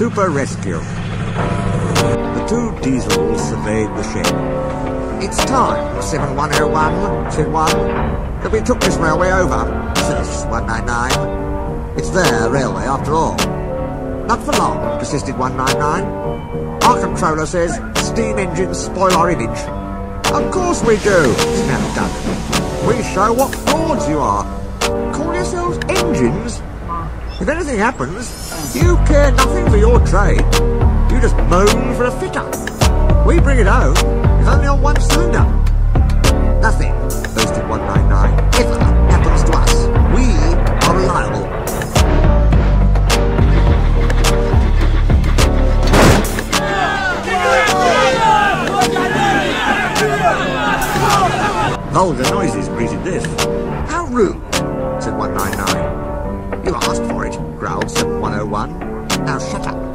super rescue. The two diesels surveyed the ship. It's time, 7101, said one, that we took this railway over, says 199. It's their railway after all. Not for long, persisted 199. Our controller says steam engines spoil our image. Of course we do, snapped Doug. We show what frauds you are. Call yourselves engines? If anything happens, you care nothing for your trade. You just moan for a fitter. We bring it home. It's only on one cylinder. Nothing, boasted 199, ever happens to us. We are reliable. Vulgar noises greeted this. How rude, said 199. Now shut up.